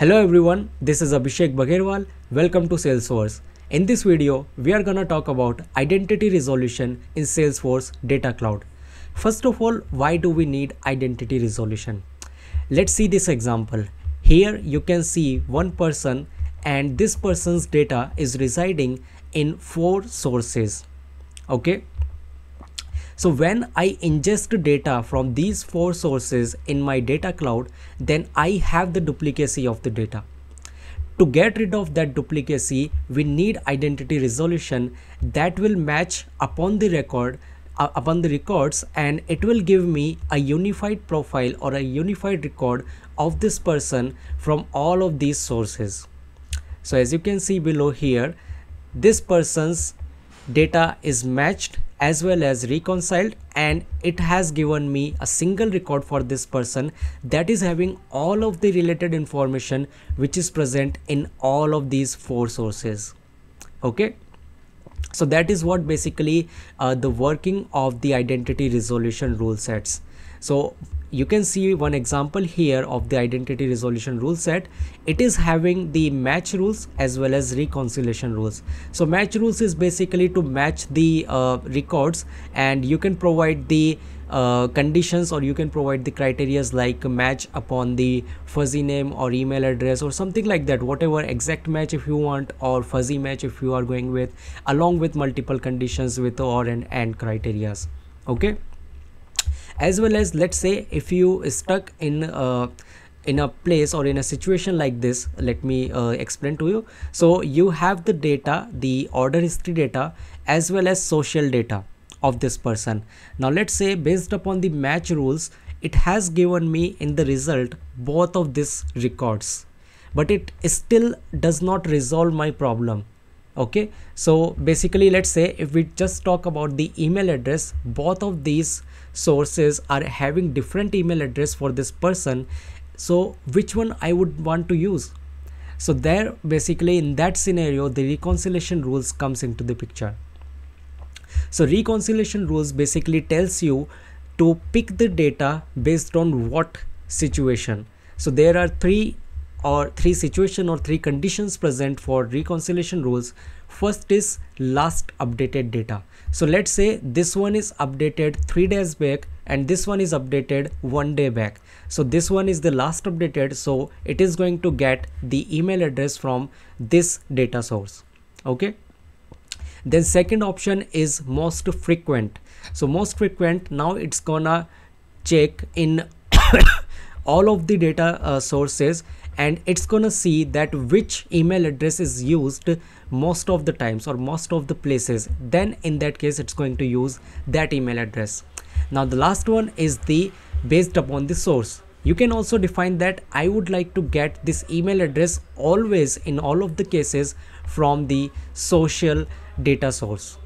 Hello everyone, this is Abhishek Bagherwal. Welcome to Salesverse. In this video, we are gonna talk about identity resolution in Salesforce Data Cloud. First of all, why do we need identity resolution? Let's see this example. Here you can see one person and this person's data is residing in four sources. Okay, so when I ingest data from these four sources in my data cloud, then I have the duplicacy of the data. To get rid of that duplicacy, we need identity resolution that will match upon the record uh, upon the records and it will give me a unified profile or a unified record of this person from all of these sources. So as you can see below here, this person's data is matched as well as reconciled and it has given me a single record for this person that is having all of the related information which is present in all of these four sources. Okay so that is what basically uh, the working of the identity resolution rule sets. So you can see one example here of the identity resolution rule set. It is having the match rules as well as reconciliation rules. So match rules is basically to match the uh, records and you can provide the uh, conditions or you can provide the criterias like match upon the fuzzy name or email address or something like that. Whatever exact match if you want or fuzzy match if you are going with along with multiple conditions with or and and criterias. Okay? As well as let's say if you stuck in uh, in a place or in a situation like this let me uh, explain to you. So you have the data the order history data as well as social data of this person. Now let's say based upon the match rules it has given me in the result both of these records. But it still does not resolve my problem. Okay? So basically let's say if we just talk about the email address both of these sources are having different email address for this person. So which one i would want to use? So there basically in that scenario the reconciliation rules comes into the picture so reconciliation rules basically tells you to pick the data based on what situation. So there are three or three situation or three conditions present for reconciliation rules. First is last updated data. So let's say this one is updated three days back and this one is updated one day back. So this one is the last updated. So it is going to get the email address from this data source. Okay then second option is most frequent. So most frequent now it's gonna check in all of the data uh, sources and it's gonna see that which email address is used most of the times or most of the places. Then in that case it's going to use that email address. Now the last one is the based upon the source. You can also define that I would like to get this email address always in all of the cases from the social data source.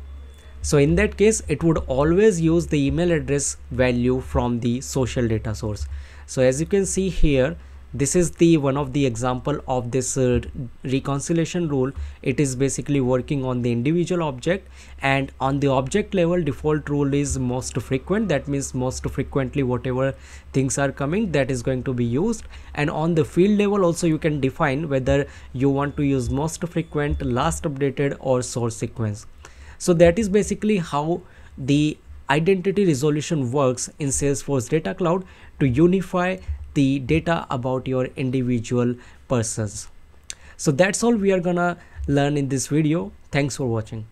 So in that case it would always use the email address value from the social data source. So as you can see here this is the one of the example of this uh, reconciliation rule. It is basically working on the individual object and on the object level default rule is most frequent. That means most frequently whatever things are coming that is going to be used. And on the field level also you can define whether you want to use most frequent last updated or source sequence. So that is basically how the identity resolution works in salesforce data cloud to unify the data about your individual persons. So that's all we are gonna learn in this video. Thanks for watching